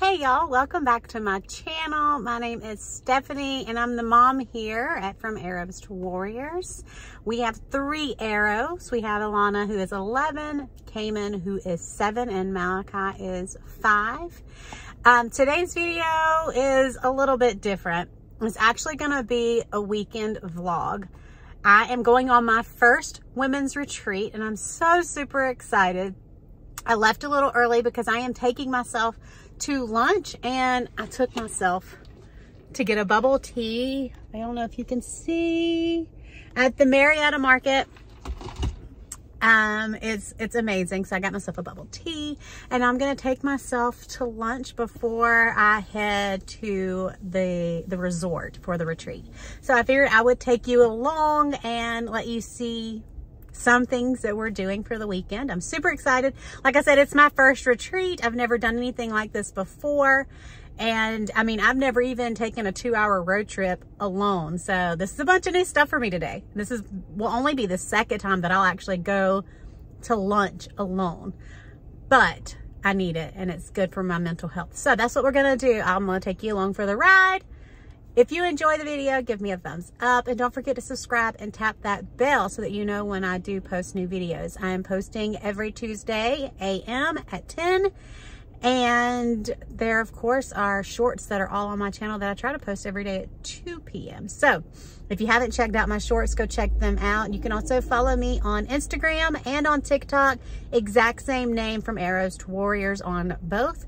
Hey y'all, welcome back to my channel. My name is Stephanie and I'm the mom here at From Arrows to Warriors. We have three arrows. We have Alana who is 11, Cayman who is seven, and Malachi is five. Um, today's video is a little bit different. It's actually gonna be a weekend vlog. I am going on my first women's retreat and I'm so super excited. I left a little early because I am taking myself to lunch and I took myself to get a bubble tea. I don't know if you can see at the Marietta Market. Um, it's, it's amazing. So I got myself a bubble tea and I'm going to take myself to lunch before I head to the, the resort for the retreat. So I figured I would take you along and let you see some things that we're doing for the weekend. I'm super excited. Like I said, it's my first retreat. I've never done anything like this before. And I mean, I've never even taken a two hour road trip alone. So this is a bunch of new stuff for me today. This is will only be the second time that I'll actually go to lunch alone, but I need it and it's good for my mental health. So that's what we're going to do. I'm going to take you along for the ride. If you enjoy the video, give me a thumbs up and don't forget to subscribe and tap that bell so that you know when I do post new videos. I am posting every Tuesday a.m. at 10 and there of course are shorts that are all on my channel that I try to post every day at 2 p.m. So if you haven't checked out my shorts, go check them out. You can also follow me on Instagram and on TikTok. Exact same name from Arrows to Warriors on both.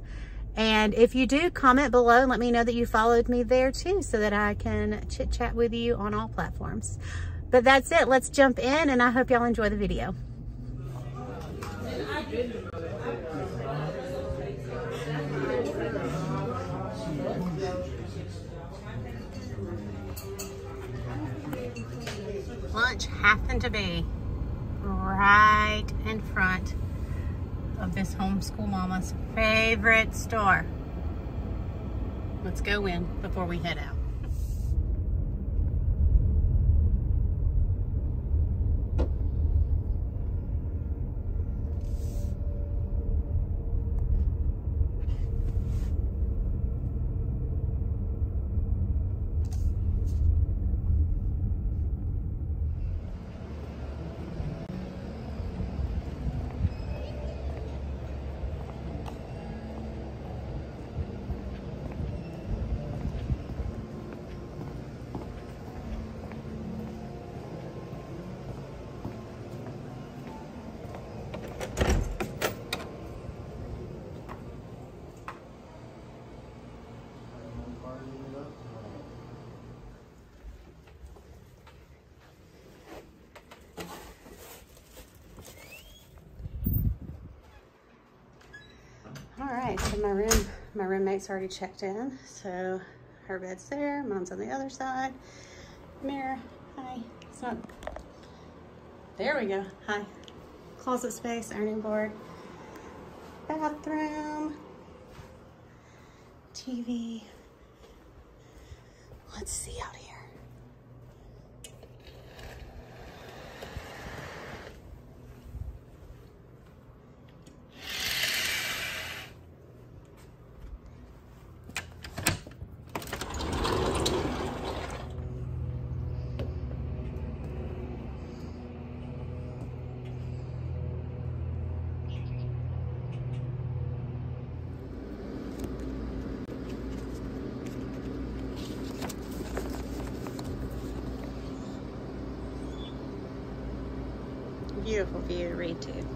And if you do, comment below and let me know that you followed me there too so that I can chit chat with you on all platforms. But that's it. Let's jump in and I hope y'all enjoy the video. Lunch happened to be right in front of this homeschool mama's favorite store. Let's go in before we head out. All right, so my room, my roommate's already checked in. So her bed's there, mine's on the other side. Mirror, hi, it's not, there we go, hi. Closet space, ironing board, bathroom, TV. Let's see out here. Beautiful view to read.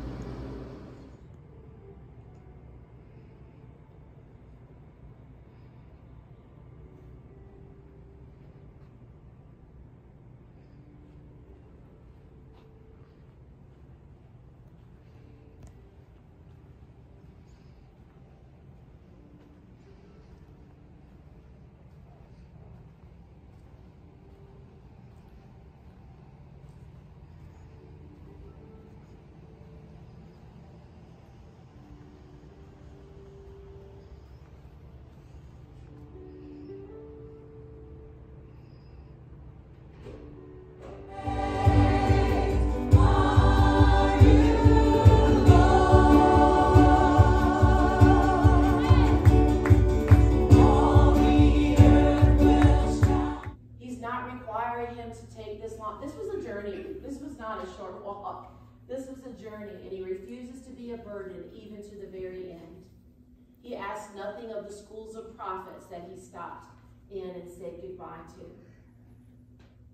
not a short walk. This was a journey, and he refuses to be a burden even to the very end. He asked nothing of the schools of prophets that he stopped in and said goodbye to.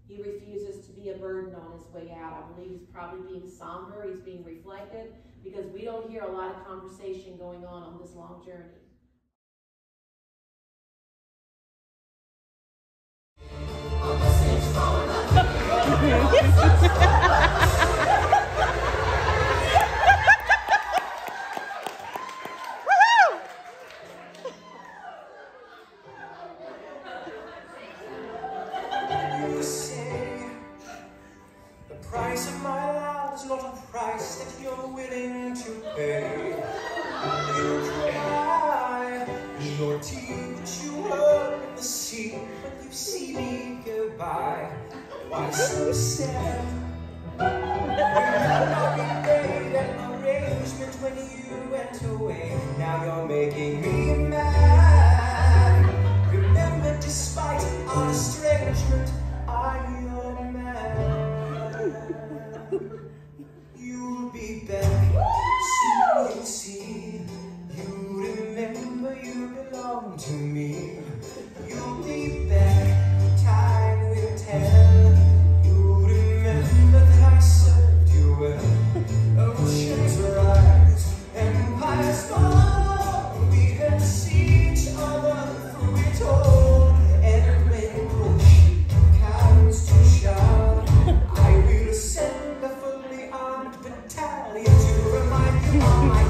He refuses to be a burden on his way out. I believe he's probably being somber, he's being reflective, because we don't hear a lot of conversation going on on this long journey. making Oh my God.